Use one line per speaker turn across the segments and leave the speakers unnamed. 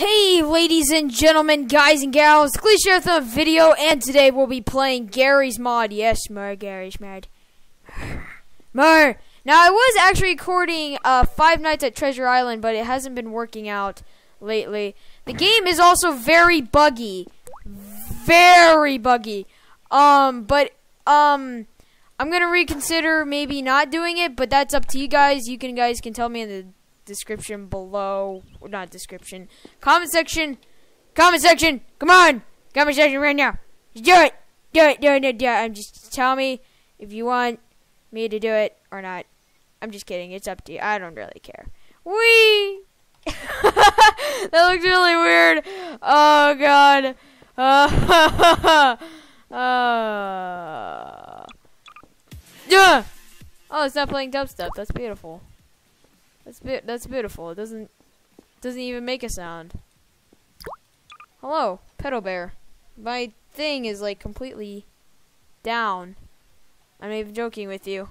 Hey, ladies and gentlemen, guys and gals, Cliche with a video, and today we'll be playing Garry's Mod. Yes, more Garry's Mod. More. Now, I was actually recording uh, Five Nights at Treasure Island, but it hasn't been working out lately. The game is also very buggy. Very buggy. Um, but, um, I'm gonna reconsider maybe not doing it, but that's up to you guys. You can guys can tell me in the description below. Not description. Comment section. Comment section. Come on. Comment section right now. Just do it. Do it. Do it. Do it. Do it. I'm just tell me if you want me to do it or not. I'm just kidding. It's up to you. I don't really care. Wee. that looks really weird. Oh god. Uh, uh, yeah. Oh, it's not playing dubstep. That's beautiful. That's that's beautiful. It doesn't doesn't even make a sound. Hello, pedal bear. My thing is like completely down. I'm even joking with you.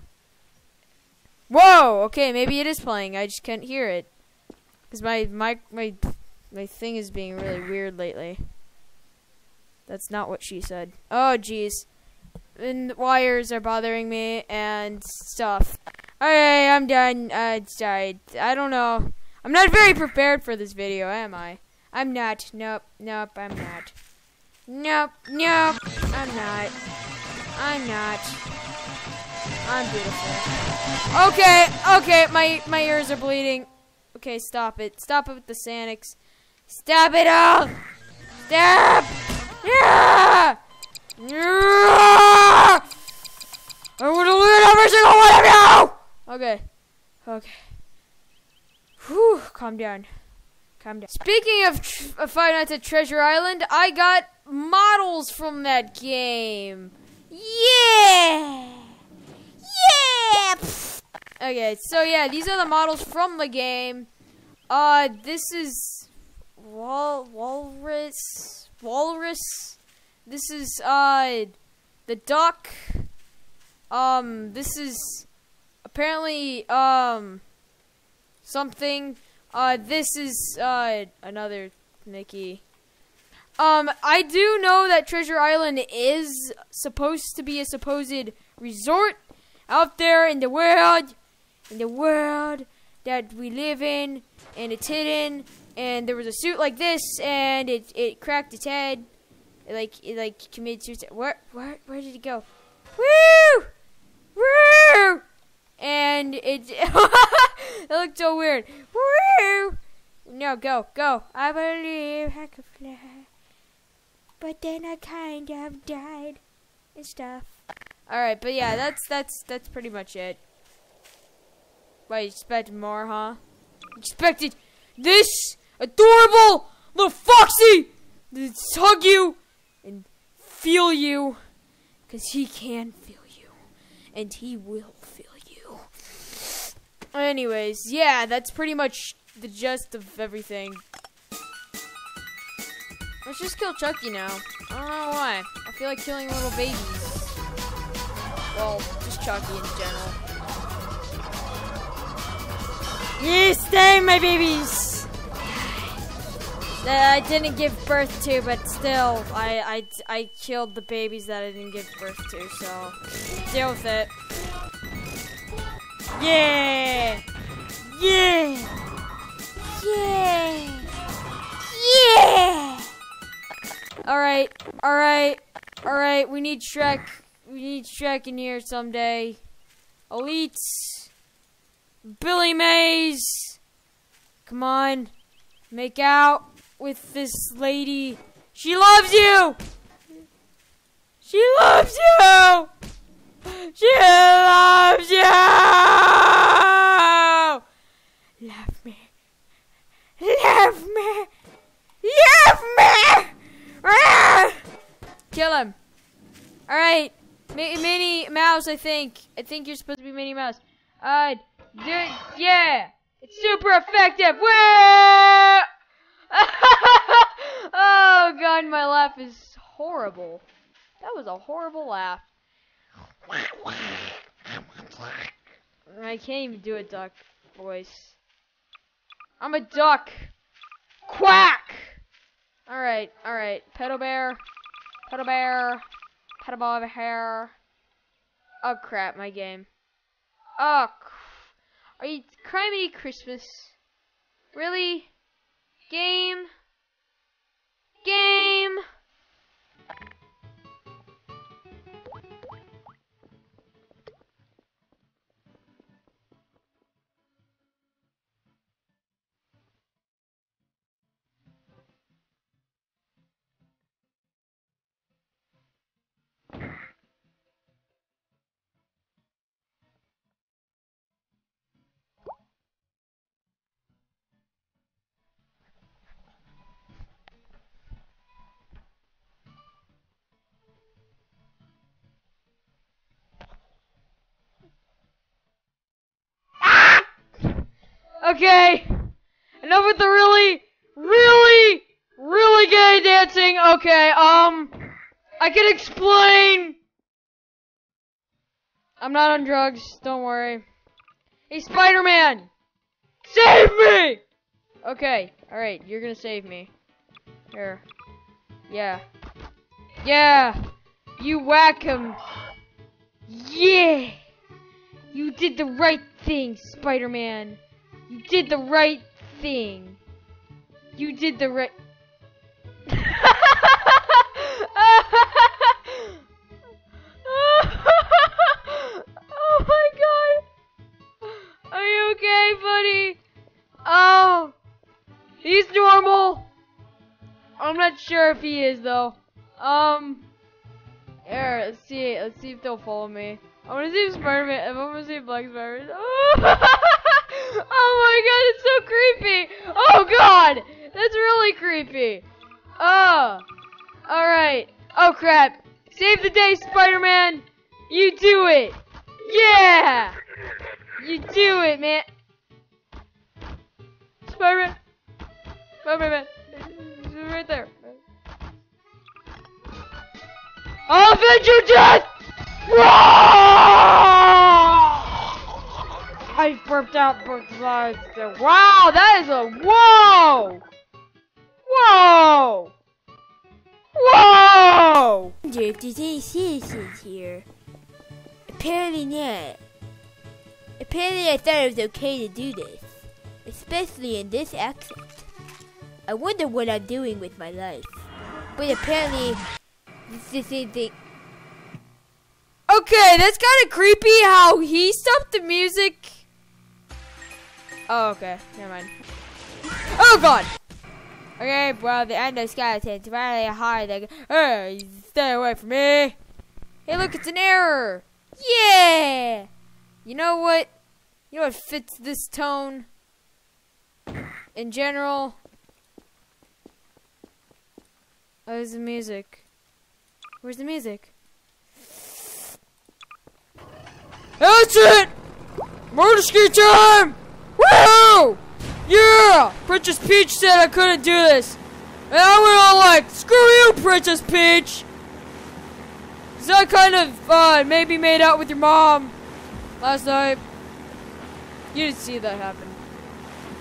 Whoa. Okay, maybe it is playing. I just can't hear it because my my my my thing is being really weird lately. That's not what she said. Oh, jeez. And wires are bothering me and stuff. I'm done. Uh, sorry. I don't know. I'm not very prepared for this video, am I? I'm not. Nope. Nope, I'm not. Nope. Nope. I'm not. I'm not. I'm beautiful. Okay. Okay. My my ears are bleeding. Okay, stop it. Stop it with the Sanix. Stop it all. Stop. Yeah. Yeah. I want to loot every single one of you! Okay. Okay. Whew, calm down. Calm down. Speaking of, tr- Five Nights at Treasure Island, I got models from that game. Yeah! Yeah! Okay, so yeah, these are the models from the game. Uh, this is Wal Walrus. Walrus. This is uh the duck. Um, this is apparently um something. Uh, this is uh another Mickey. Um, I do know that Treasure Island is supposed to be a supposed resort out there in the world, in the world that we live in, and it's hidden. And there was a suit like this, and it it cracked its head, it, like it like committed suicide. Where where where did it go? Woo! And it it looked so weird. No, go, go. I believe I could fly. But then I kind of died and stuff. Alright, but yeah, that's that's that's pretty much it. Wait, you expected more, huh? Expected this adorable little foxy to hug you and feel you. Cause he can feel you. And he will feel you. Anyways, yeah, that's pretty much the gist of everything. Let's just kill Chucky now. I don't know why. I feel like killing little babies. Well, just Chucky in general. Yes, stay, my babies! That I didn't give birth to, but still, I, I, I killed the babies that I didn't give birth to, so deal with it. Yeah! Yeah! Yeah! Yeah! Alright, alright, alright, we need Shrek. We need Shrek in here someday. Elite. Billy Mays. Come on. Make out with this lady. She loves you! She loves you! She loves you! Love me. Love me! Love me! Kill him. Alright. Mi- Minnie Mouse, I think. I think you're supposed to be Minnie Mouse. Uh, d- yeah! It's super effective! Whoa! oh god, my laugh is horrible. That was a horrible laugh. I can't even do a duck voice. I'm a duck. Quack! Alright, alright. Pedal bear. Pedal bear. Pedal ball over here. Oh crap, my game. Oh, are you criminy Christmas? Really? Game? Game? Okay. Enough with the really, really, really gay dancing. Okay, um, I can explain. I'm not on drugs. Don't worry. Hey, Spider-Man, save me. Okay. All right. You're gonna save me. Here. Yeah. Yeah. You whack him. Yeah. You did the right thing, Spider-Man. You did the right thing. You did the right. oh my god. Are you okay, buddy? Oh. He's normal. I'm not sure if he is though. Um. Here, let's see. Let's see if they'll follow me. I want to see if Spider-Man. I want to see Black Spider-Man. Oh my god, it's so creepy! Oh god! That's really creepy. Oh. Alright. Oh crap. Save the day, Spider-Man! You do it! Yeah! You do it, man! Spider-Man! Spider-Man! Right there. I'll avenge your death! I burped out both slides. Wow, that is a whoa! Whoa! Whoa!
If there's any citizens here. Apparently not. Apparently I thought it was okay to do this. Especially in this accent. I wonder what I'm doing with my life. But apparently, it's the same thing.
Okay, that's kind of creepy how he stopped the music Oh, okay. Never mind. Oh, God! Okay, well, the end of skeletons really hard. Like, hey, stay away from me. Hey, look, it's an error. Yeah! You know what? You know what fits this tone? In general? Oh, Where's the music? Where's the music? That's it! Murder ski time! Woo! Yeah! Princess Peach said I couldn't do this. And I went all like, screw you, Princess Peach! So I kind of, uh, maybe made out with your mom last night. You didn't see that happen.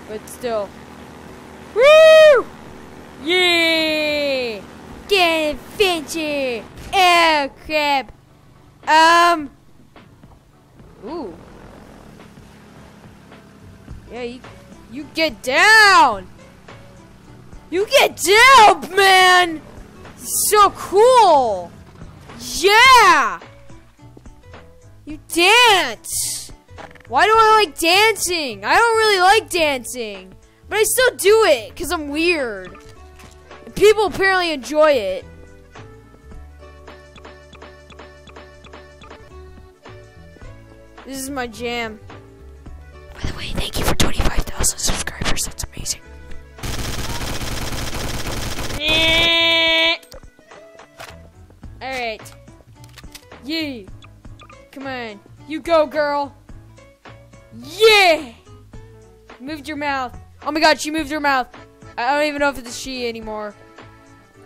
But still. Woo! Yeah! Get adventure! Oh, crap. Um. Ooh. Yeah, you, you get down! You get down, man! So cool! Yeah! You dance! Why do I like dancing? I don't really like dancing. But I still do it, because I'm weird. People apparently enjoy it. This is my jam. By the way, thank you 25,000 subscribers. That's amazing. Alright. Yeah. Come on. You go, girl. Yeah! Moved your mouth. Oh my god, she moved her mouth. I don't even know if it's she anymore.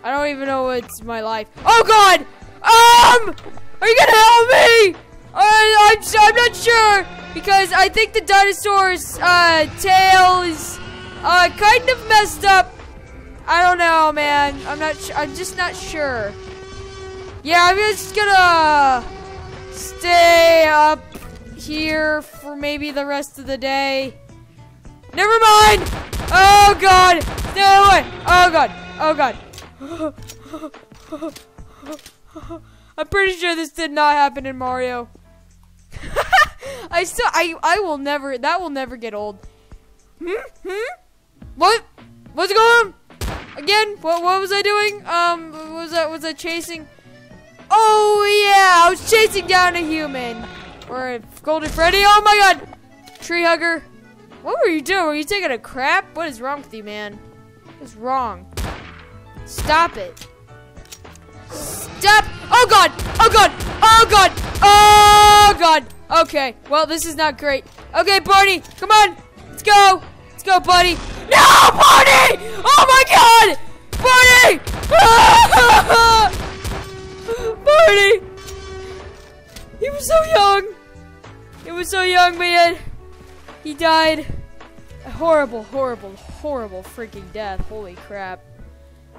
I don't even know what's my life. Oh god! Um! Are you gonna help me? I, I'm, I'm not sure because I think the dinosaur's uh, tail is uh, kind of messed up. I, don't know, man. I'm not. I'm just not sure. Yeah, I'm just gonna stay up here for maybe the rest of the day. Never mind. Oh God. No way. Oh God. Oh God. I'm pretty sure this did not happen in Mario. I still, I, I will never. That will never get old. Hmm. Hmm. What? What's going on? Again? What? What was I doing? Um. Was that? Was I chasing? Oh yeah, I was chasing down a human or a golden Freddy. Oh my God! Tree hugger. What were you doing? Were you taking a crap? What is wrong with you, man? What's wrong? Stop it. Stop! Oh god! Oh god! Oh god! Oh god! Okay, well this is not great. Okay, Barney, come on! Let's go! Let's go, buddy! No, Barney! Oh my god! Barney! Barney! He was so young! He was so young, man! He died. A horrible, horrible, horrible freaking death. Holy crap.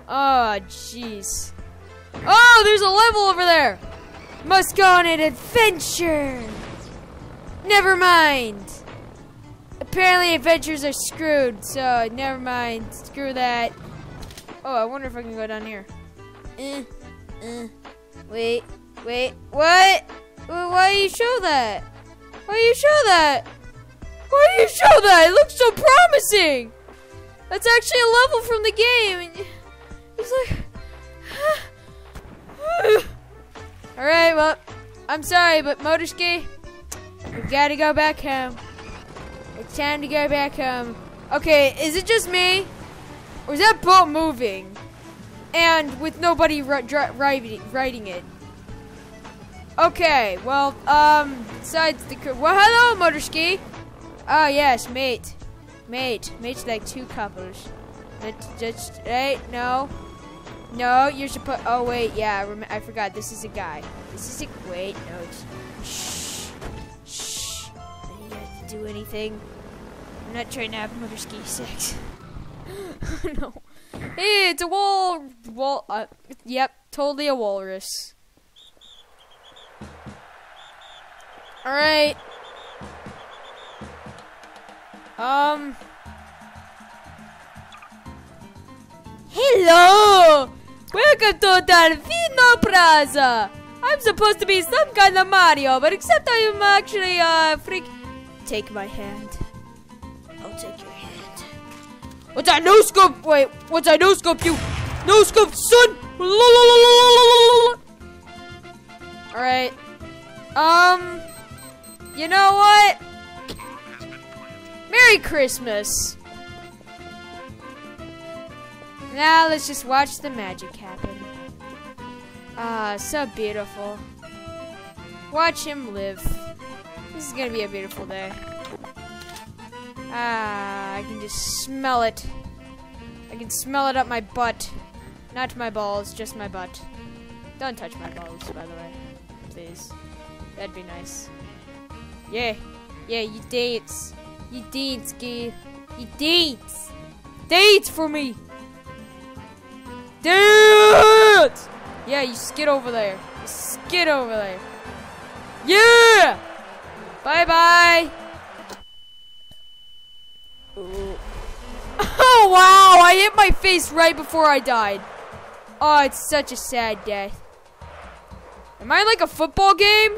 Oh, jeez. Oh, there's a level over there. Must go on an adventure. Never mind. Apparently adventures are screwed, so never mind. Screw that. Oh, I wonder if I can go down here. Eh, eh. Wait, wait, what? Why do you show that? Why do you show that? Why do you show that? It looks so promising. That's actually a level from the game. It's like... Alright, well, I'm sorry, but Motorski, we gotta go back home. It's time to go back home. Okay, is it just me? Or is that boat moving? And with nobody riding it? Okay, well, um, besides the... Well, hello, Motorski. Oh, yes, mate. Mate. Mate's like two couples. Let's just... right? no. No, you're supposed. Oh wait, yeah, I, I forgot. This is a guy. This is a. Wait, no. It's, shh. Do anything. I'm not trying to have motor ski sex. no. Hey, it's a wall. Wall. Uh, yep, totally a walrus. All right. Um. Hello! Welcome to Delfino Plaza! I'm supposed to be some kind of Mario, but except I am actually a uh, freak. Take my hand. I'll take your hand. What's that no scope? Wait, what's that no scope? You no scope, son! Alright. Um, you know what? Merry Christmas! Now let's just watch the magic happen. Ah, so beautiful. Watch him live. This is gonna be a beautiful day. Ah, I can just smell it. I can smell it up my butt. Not my balls, just my butt. Don't touch my balls, by the way. Please. That'd be nice. Yeah. Yeah, you dance. You dance, gay. You dance. Dance for me. Dance! Yeah, you skid over there. You skid over there. Yeah! Bye-bye. Oh, wow. I hit my face right before I died. Oh, it's such a sad death. Am I like a football game?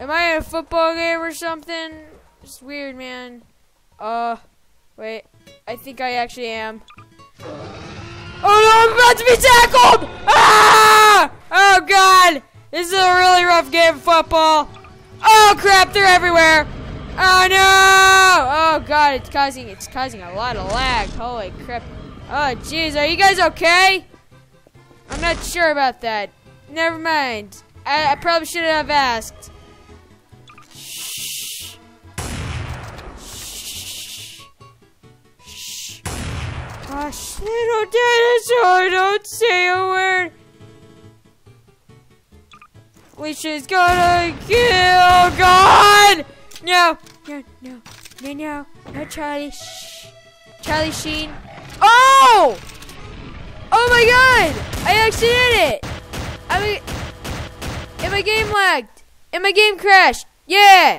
Am I in a football game or something? It's weird, man. Uh, wait. I think I actually am. Oh no, I'm about to be tackled! Ah! Oh god! This is a really rough game of football. Oh crap, they're everywhere. Oh no! Oh god, it's causing it's causing a lot of lag. Holy crap. Oh jeez, are you guys okay? I'm not sure about that. Never mind. I, I probably shouldn't have asked. Shh. Shh. Gosh, little dinosaur, don't say a word which is gonna kill God. No, no, no, no, no, no, Charlie. Shh. Charlie Sheen. Oh! Oh my God! I actually did it. I mean, and my game lagged. And my game crashed. Yeah.